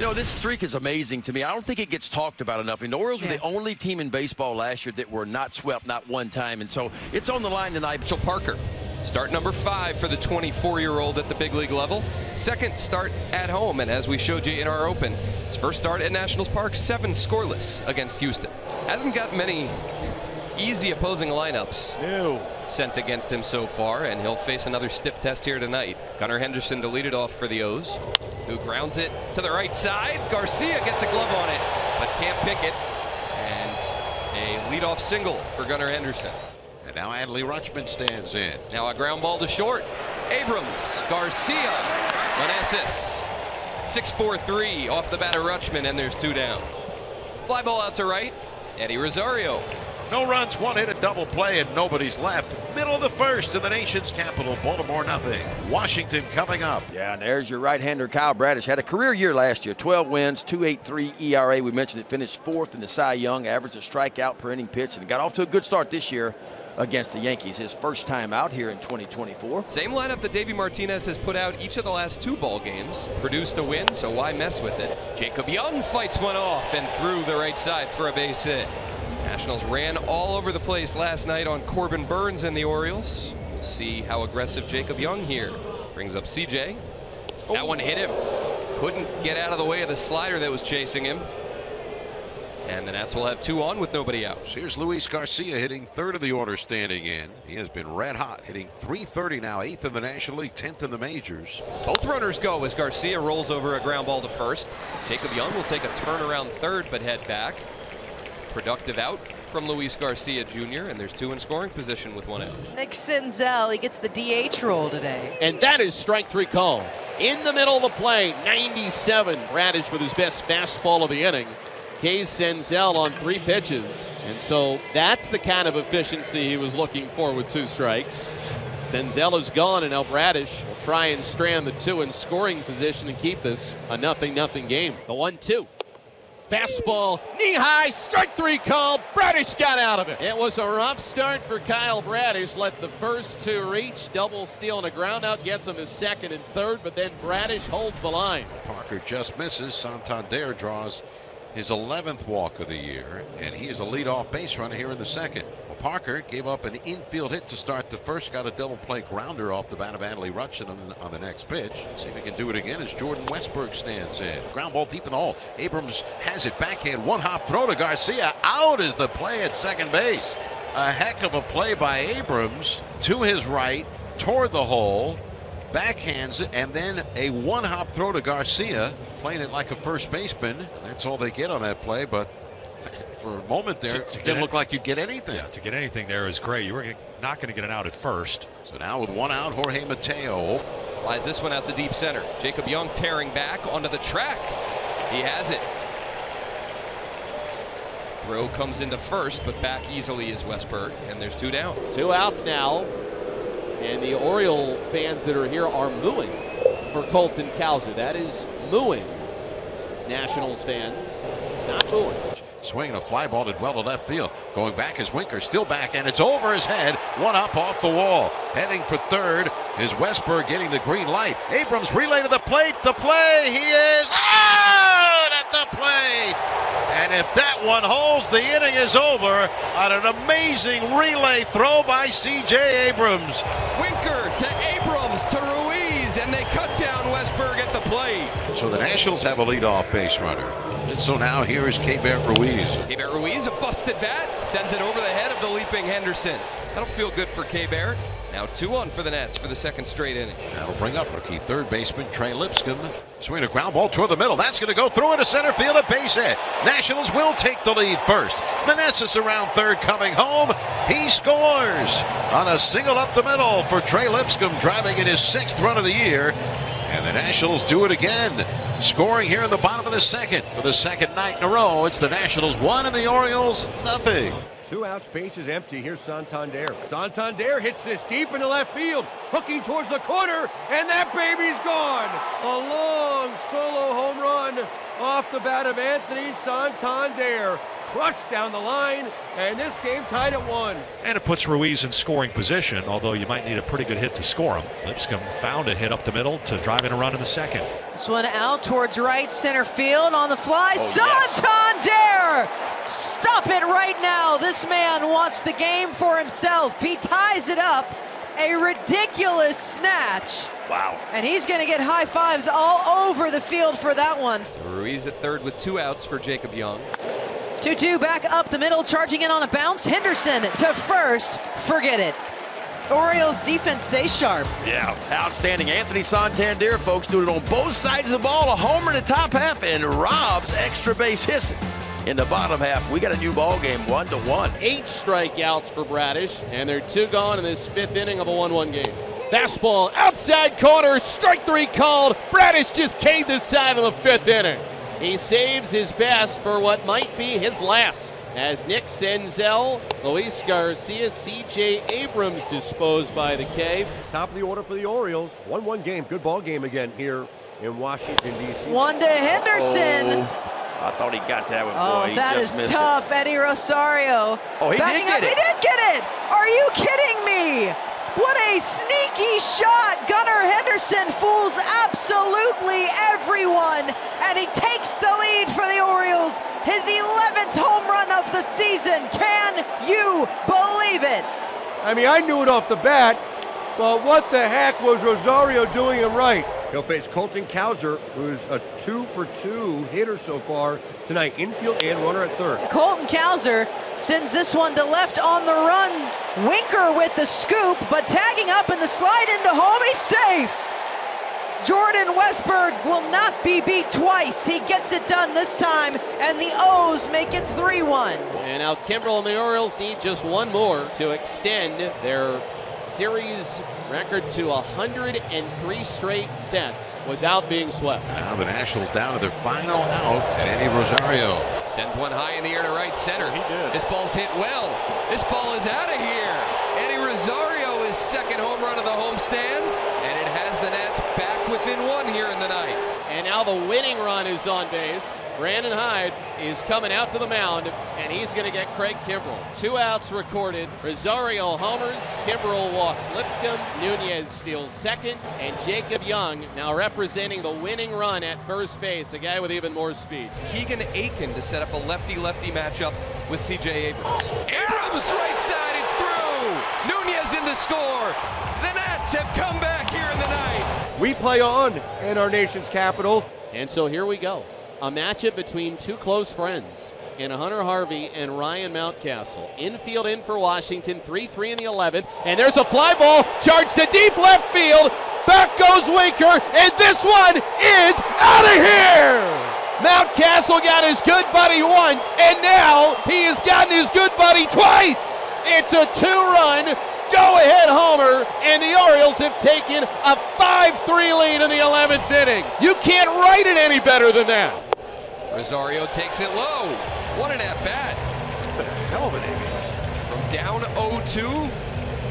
You know, this streak is amazing to me. I don't think it gets talked about enough. And the Orioles were the only team in baseball last year that were not swept, not one time. And so it's on the line tonight. Mitchell Parker, start number five for the 24-year-old at the big league level. Second start at home, and as we showed you in our open, his first start at Nationals Park, seven scoreless against Houston. Hasn't got many easy opposing lineups Ew. sent against him so far, and he'll face another stiff test here tonight. Gunnar Henderson to lead it off for the O's, who grounds it to the right side. Garcia gets a glove on it, but can't pick it. And a leadoff single for Gunnar Henderson. And now Adley Rutschman stands in. Now a ground ball to short. Abrams, Garcia, Meneses. 6-4-3 off the bat of Rutschman, and there's two down. Fly ball out to right. Eddie Rosario No runs, one hit, a double play, and nobody's left. Middle of the first in the nation's capital, Baltimore nothing. Washington coming up. Yeah, and there's your right-hander Kyle Bradish. Had a career year last year, 12 wins, 2.83 ERA. We mentioned it finished fourth in the Cy Young, average a strikeout per inning pitch, and got off to a good start this year against the Yankees. His first time out here in 2024. Same lineup that Davey Martinez has put out each of the last two ball games. Produced a win, so why mess with it? Jacob Young fights one off and through the right side for a base hit. Nationals ran all over the place last night on Corbin Burnes and the Orioles. We'll see how aggressive Jacob Young here. Brings up CJ. That one hit him. Couldn't get out of the way of the slider that was chasing him. And the Nats will have two on with nobody out. Here's Luis Garcia hitting third of the order standing in. He has been red hot, hitting 330 now, eighth in the National League, 10th in the majors. Both runners go as Garcia rolls over a ground ball to first. Jacob Young will take a turn around third but head back. Productive out from Luis Garcia Jr. and there's two in scoring position with one out. Nick Senzel, he gets the DH role today. And that is strike three call. In the middle of the play, 97. Bradish with his best fastball of the inning. Kay Senzel on three pitches. And so that's the kind of efficiency he was looking for with two strikes. Senzel is gone, and now Bradish will try and strand the two in scoring position and keep this a nothing nothing game. The one two. Fastball, knee high, strike three call. Bradish got out of it. It was a rough start for Kyle Bradish. Let the first two reach, double steal and a ground out gets him his second and third, but then Bradish holds the line. Parker just misses. Santander draws his 11th walk of the year, and he is a leadoff base runner here in the second. Parker gave up an infield hit to start the first, got a double play grounder off the bat of Adley Rutschman on the, on the next pitch. See if he can do it again as Jordan Westburg stands in. Ground ball deep in the hole. Abrams has it backhand, one hop throw to Garcia. Out is the play at second base. A heck of a play by Abrams to his right, toward the hole, backhands it, and then a one hop throw to Garcia, playing it like a first baseman. That's all they get on that play, but for a moment there, To- to it get didn't it- look like you'd get anything. Yeah, to get anything there is great. You were not going to get an out at first. So now with one out, Jorge Mateo. Flies this one out to deep center. Jacob Young tearing back onto the track. He has it. Throw comes into first, but back easily is Westburg, and there's two down. Two outs now, and the Oriole fans that are here are mooing for Colton Cowser. That is mooing. Nationals fans not booing. Swinging a fly ball did well to left field. Going back is Winker, still back, and it's over his head. One up off the wall. Heading for third is Westburg getting the green light. Abrams relay to the plate. The play. He is out at the plate. And if that one holds, the inning is over on an amazing relay throw by C.J. Abrams. Winker to Abrams to Ruiz, and they cut down Westburg at the plate. So the Nationals have a leadoff base runner. And so now here is Keibert Ruiz. Keibert Ruiz, a busted bat, sends it over the head of the leaping Henderson. That'll feel good for Keibert. Now two on for the Nats for the second straight inning. That'll bring up rookie third baseman Trey Lipscomb. Swing a ground ball toward the middle. That's going to go through into center field at base hit. Nationals will take the lead first. Meneses around third coming home. He scores on a single up the middle for Trey Lipscomb driving in his sixth run of the year. And the Nationals do it again. Scoring here in the bottom of the second for the second night in a row. It's the Nationals one and the Orioles nothing. Two outs, bases empty. Here's Santander. Santander hits this deep into left field, hooking towards the corner, and that baby's gone. A long solo home run off the bat of Anthony Santander. Crushed down the line, and this game tied at one. And it puts Ruiz in scoring position, although you might need a pretty good hit to score him. Lipscomb found a hit up the middle to drive in a run in the second. This one out towards right center field on the fly. Oh, Santander! Stop it right now. This man wants the game for himself. He ties it up. A ridiculous snatch. Wow. And he's going to get high fives all over the field for that one. Ruiz at third with two outs for Jacob Young. 2 2 back up the middle, charging in on a bounce. Henderson to first. Forget it. Orioles defense stays sharp. Yeah, outstanding. Anthony Santander, folks, doing it on both sides of the ball. A homer in the top half, and Rob's extra base hits in the bottom half. We got a new ball game, one to one. Eight strikeouts for Bradish, and they're two gone in this fifth inning of a 1 1 game. Fastball outside corner, strike three called. Bradish just K'd the side of the fifth inning. He saves his best for what might be his last. As Nick Senzel, Luis Garcia, CJ Abrams disposed by the K. Top of the order for the Orioles. 1 1 game. Good ball game again here in Washington, D.C. One to Henderson. Oh, I thought he got that one. Oh, Boy, he that just is missed tough. Eddie Rosario. Oh, he did Backing get up. it. He did get it. Are you kidding me? What a sneaky shot. Gunnar Henderson fools absolutely everyone, and he takes the lead for the Orioles. His 11th home run of the season. Can you believe it? I mean, I knew it off the bat, but what the heck was Rosario doing it right? He'll face Colton Cowser, who's a two for two hitter so far tonight, infield and runner at third. Colton Cowser sends this one to left on the run. Winker with the scoop, but tagging up in the slide into home, he's safe. Jordan Westburg will not be beat twice. He gets it done this time, and the O's make it 3 1. And now Kimbrel and the Orioles need just one more to extend their series record to 103 straight sets without being swept. Now the Nationals down to their final out, and Eddie Rosario. Sends one high in the air to right center. He did. This ball's hit well. This ball is out of here. Eddie Rosario is second home run of the homestands, and it has the Nats back within one here in the night. And now the winning run is on base. Brandon Hyde is coming out to the mound, and he's going to get Craig Kimbrel. Two outs recorded. Rosario homers. Kimbrel walks Lipscomb. Nunez steals second. And Jacob Young now representing the winning run at first base, a guy with even more speed. Keegan Akin to set up a lefty-lefty matchup with C.J. Abrams. Abrams right side, it's through. Nunez in to score. The Nats have come back here in the night. We play on in our nation's capital. And so here we go. A matchup between two close friends in Hunter Harvey and Ryan Mountcastle. Infield in for Washington, 3 3 in the 11th. And there's a fly ball charged to deep left field. Back goes Winker, and this one is out of here! Mountcastle got his good buddy once, and now he has gotten his good buddy twice. It's a two run go ahead homer, and the Orioles have taken a 5 3 lead in the 11th inning. You can't write it any better than that. Rosario takes it low. What an at bat. It's a hell of an inning. From down 0-2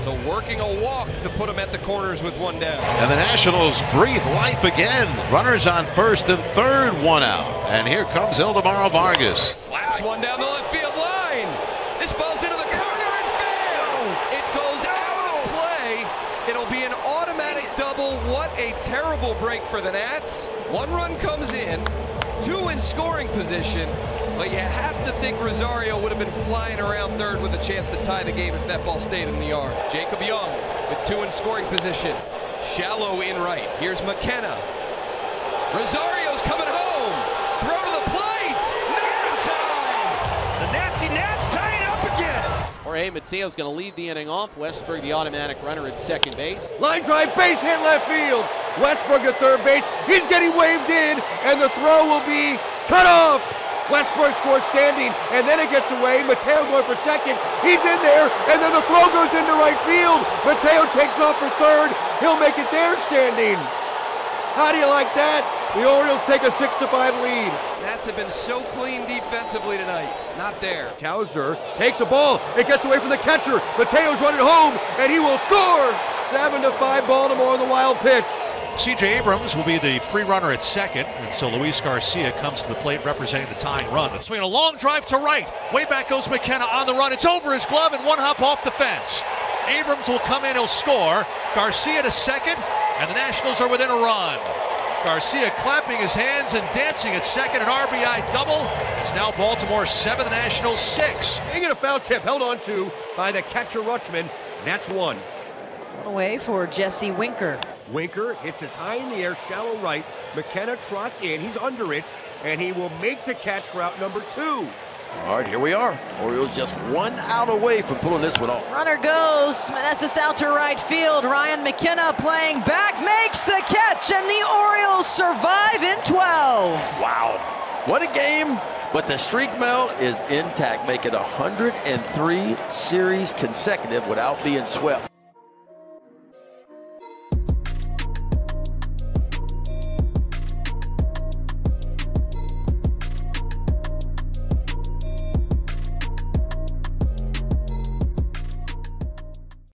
to working a walk to put him at the corners with one down. And the Nationals breathe life again. Runners on first and third, one out. And here comes Ildemaro Vargas. Slaps one down the left field line. This ball's into the corner and failed. It goes out of play. It'll be an automatic double. What a terrible break for the Nats. One run comes in, two in scoring position. But you have to think Rosario would have been flying around third with a chance to tie the game if that ball stayed in the yard. Jacob Young with two in scoring position. Shallow in right. Here's McKenna. Rosario's Jorge Mateo's going to lead the inning off. Westburg, the automatic runner at second base. Line drive, base hit left field. Westburg at third base. He's getting waved in, and the throw will be cut off. Westburg scores standing, and then it gets away. Mateo going for second. He's in there, and then the throw goes into right field. Mateo takes off for third. He'll make it there standing. How do you like that? The Orioles take a six to five lead. Nats have been so clean defensively tonight. Not there. Cowser takes a ball. It gets away from the catcher. Mateo's running home, and he will score. Seven to five, Baltimore on the wild pitch. CJ Abrams will be the free runner at second, and so Luis Garcia comes to the plate representing the tying run. Swinging a long drive to right. Way back goes McKenna on the run. It's over his glove and one hop off the fence. Abrams will come in, he'll score. Garcia to second, and the Nationals are within a run. Garcia clapping his hands and dancing at second, an RBI double. It's now Baltimore seven, the Nationals six. They get a foul tip held on to by the catcher Rutschman. That's one. Away for Jesse Winker. Winker hits his high in the air, shallow right. McKenna trots in. He's under it, and he will make the catch for out number two. All right, here we are. Orioles just one out away from pulling this one off. Runner goes. Meneses out to right field. Ryan McKenna playing back makes the catch, and the Orioles survive in 12. Wow. What a game. But the streak, Mel, is intact, making 103 series consecutive without being swept.